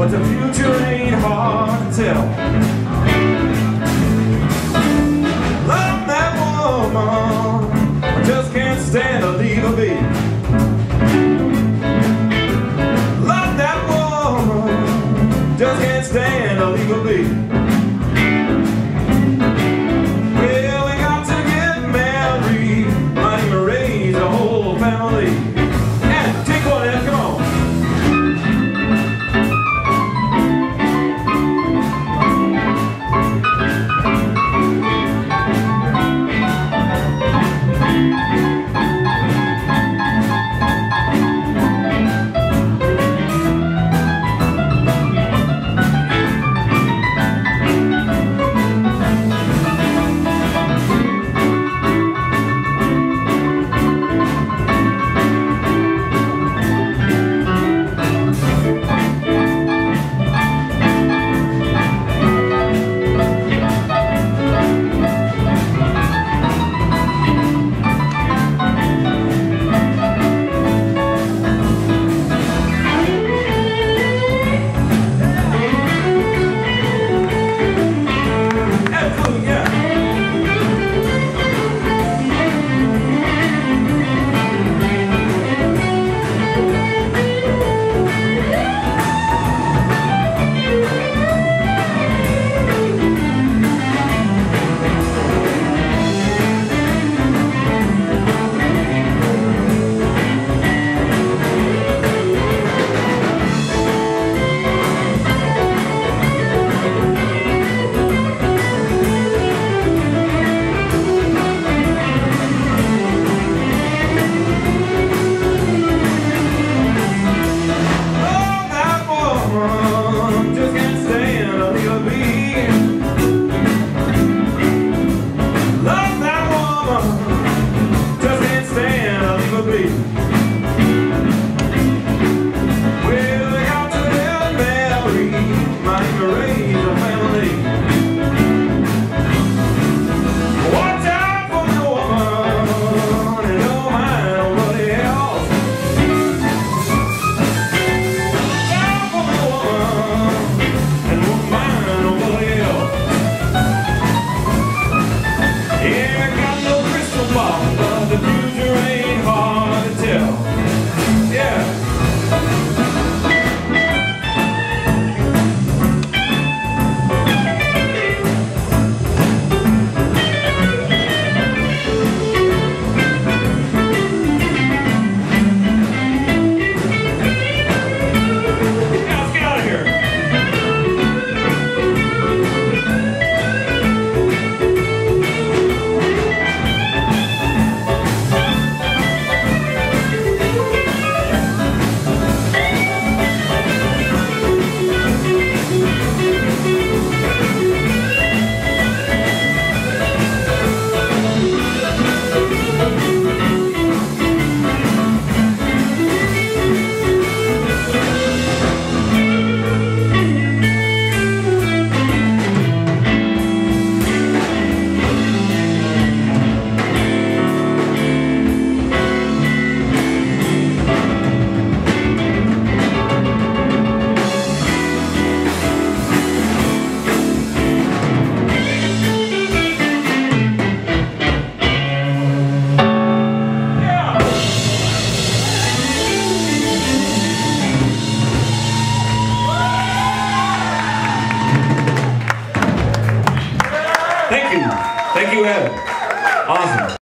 But the future ain't hard to tell. Love that woman I just can't stand to leave her be you in. Awesome.